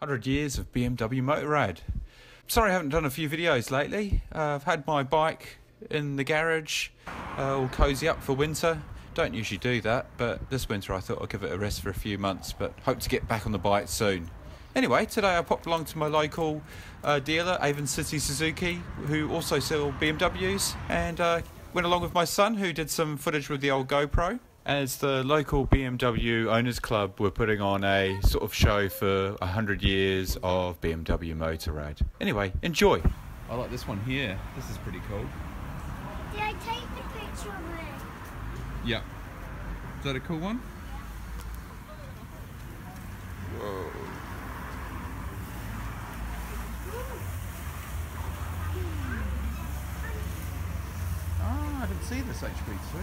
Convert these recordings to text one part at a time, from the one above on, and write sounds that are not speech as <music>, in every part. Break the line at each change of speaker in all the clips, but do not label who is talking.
100 years of BMW Motorrad. Sorry I haven't done a few videos lately. Uh, I've had my bike in the garage, uh, all cosy up for winter. Don't usually do that, but this winter I thought I'd give it a rest for a few months, but hope to get back on the bike soon. Anyway, today I popped along to my local uh, dealer, Avon City Suzuki, who also sell BMWs, and uh, went along with my son, who did some footage with the old GoPro. As the local BMW Owners Club were putting on a sort of show for 100 years of BMW Motorrad. Anyway, enjoy. I like this one here. This is pretty cool.
Did I take the picture of it?
Yeah. Is that a cool one? Whoa. Ah, I didn't see this HP2.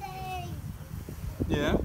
Daddy.
Yeah.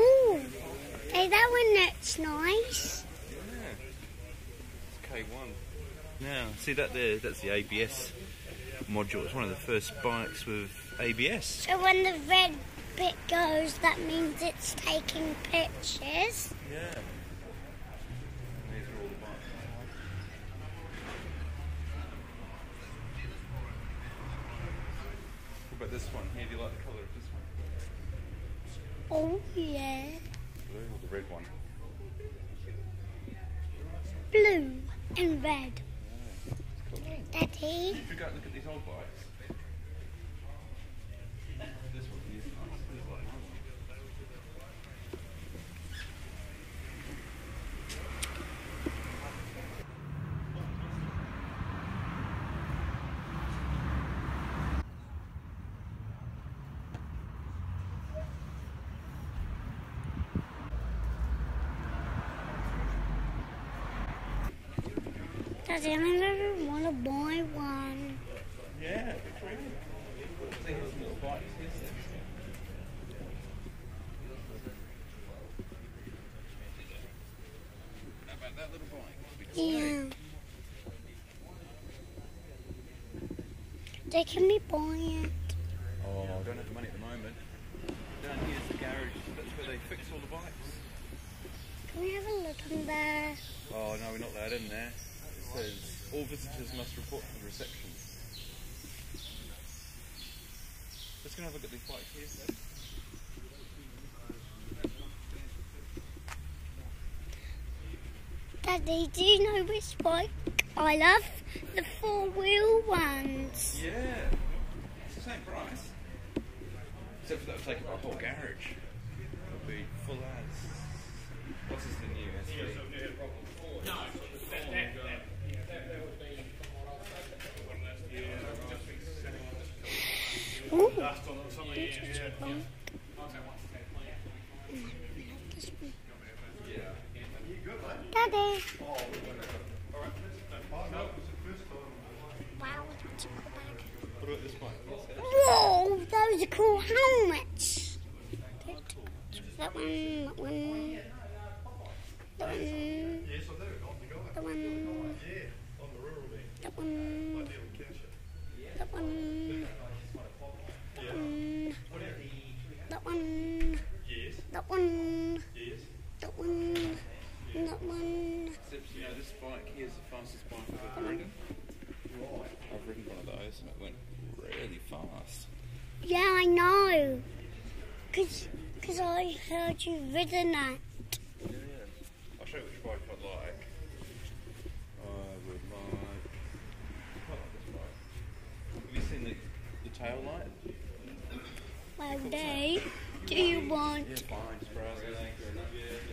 Ooh. Hey, that one looks nice. Yeah.
It's K1. Now, see that there? That's the ABS module. It's one of the first bikes with ABS.
So when the red bit goes, that means it's taking pictures.
Yeah. These are all the bikes. What about this one here? Do you like the colour of this one?
Oh, yeah.
Blue or the red one?
Blue and red. Daddy.
If you go look at these old bikes. This one here is nice. This is like my one.
Daddy, anyone never want to buy one.
Yeah, good for you. See his little bikes here. How about that little bike?
Yeah. They can be buy it.
Oh, I don't have the money at the moment. Down here's the garage. That's where they fix all the bikes.
Can we have a look in there?
Oh no, we're not allowed in there. It says all visitors must report to the reception. Let's go and have a look at these bikes here. Then.
Daddy, do you know which bike I love? The four wheel ones.
Yeah, it's the same price. Except for that would take up our whole garage. It'll be full as. What's this the new SV?
Daddy. Wow, that's a cool bag. Whoa, those are cool helmets. That one, that one, that one, that one, that one, that one, Yes. That one. Yes. That one. Yes. That one.
Except, you know, this bike here is the fastest bike I've ever ridden. Right. I've ridden one of those and it went really fast.
Yeah, I know. Cause, Cause I heard you ridden that.
Yeah. I'll show you which bike I'd like. I would like. I like this bike. Have you seen the, the tail light?
Well, day do you want,
Yeah. Just.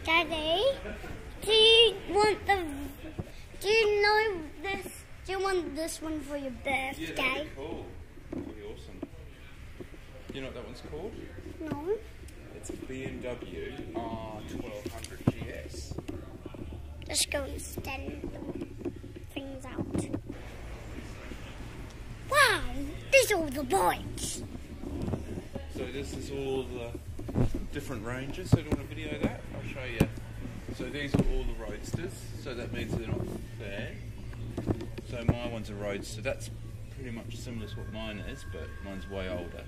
Daddy? Do you want the? Do you know this? Do you want this one for your
Yeah,
birthday?
that'd be cool. That'd be awesome. You know what that one's called?
No.
It's BMW R1200 GS.
Let's go and stand the things out. Wow, these are all the bikes.
This is all the different ranges. So do you want to video that? I'll show you. So these are all the roadsters. So that means they're not there. So my one's a roadster. That's pretty much similar to what mine is, but mine's way older.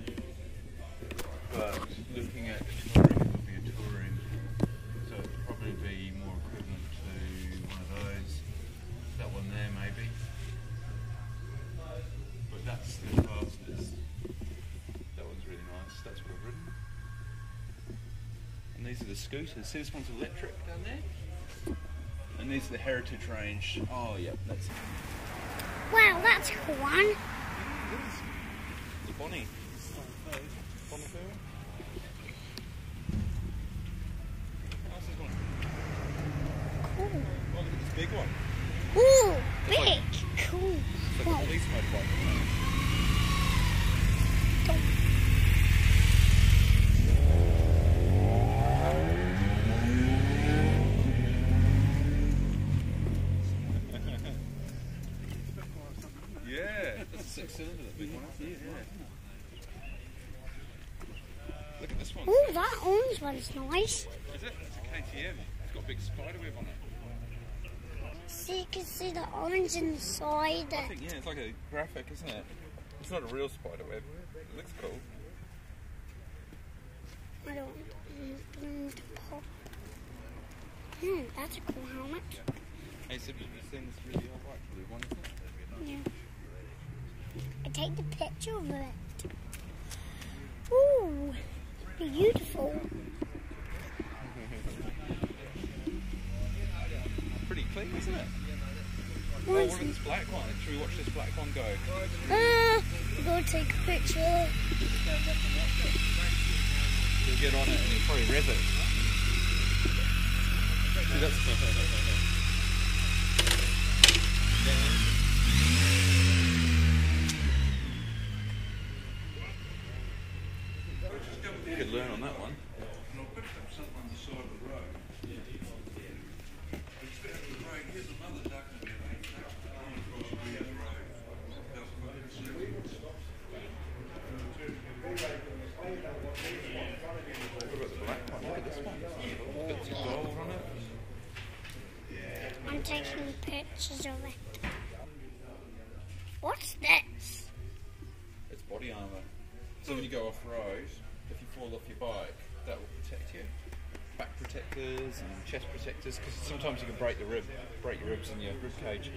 But looking at touring, it would be a touring. So it'd probably be more these are the scooters. See, this one's electric down there. And these are the heritage range. Oh, yeah, that's it.
Wow, that's one.
The Bonnie. Bonneville. How else is one?
Cool.
Oh, look at this big one.
Ooh, big. Cool.
It's like
Wow.
a police motorbike. Yeah, that's a that big one, isn't? Yeah. Look at this one.
Ooh, that orange one's nice.
Is it? It's a KTM. It's got a big spider web on it.
See, you can see the orange inside.
I think, yeah, it's like a graphic, isn't it? It's not a real spider web. It looks cool.
I don't want to pop. Hmm, that's a cool helmet.
Hey, Sib, have you seen this really old bike, blue one, isn't it?
Yeah. Take the picture of it. Ooh, beautiful. <laughs>
Pretty clean, isn't it? Oh, what about this black one? Should we watch this black one go?
Ah, I'm gonna take a picture.
You'll get on it and you'll probably rev it. See, that's... You could learn on that one. What about the black one? Look at this one. Got some gold on it.
I'm taking pictures of it. What's this?
It's body armour. So when you go off road, if you fall off your bike, that will protect you. Back protectors and chest protectors, because sometimes you can break the rib, break your ribs in your rib cage.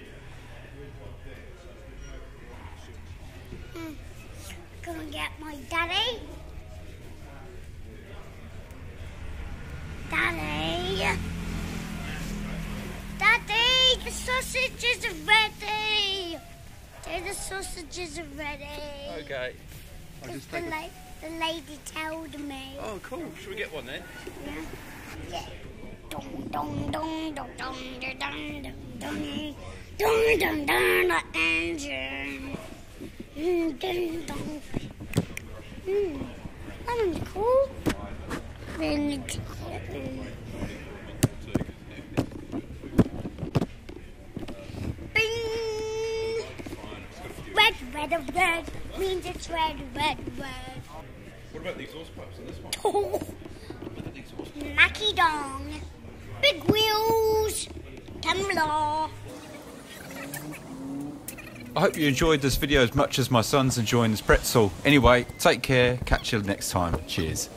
Hmm.
Gonna get my daddy. Daddy. The sausages are ready. The sausages are ready.
Okay. I'll just
the,
take
la- the lady told me.
Oh, cool. Should we get one then?
Yeah. Yeah. Engine. Mm. Hmm. That one's cool. Then Red, red, red means it's red, red, red.
What about the exhaust pipes in this one?
Oh.
Look at the exhaust pipes.
Mackie dong. Big wheels. Tumblr.
I hope you enjoyed this video as much as my son's enjoying this pretzel. Anyway, take care. Catch you next time. Cheers.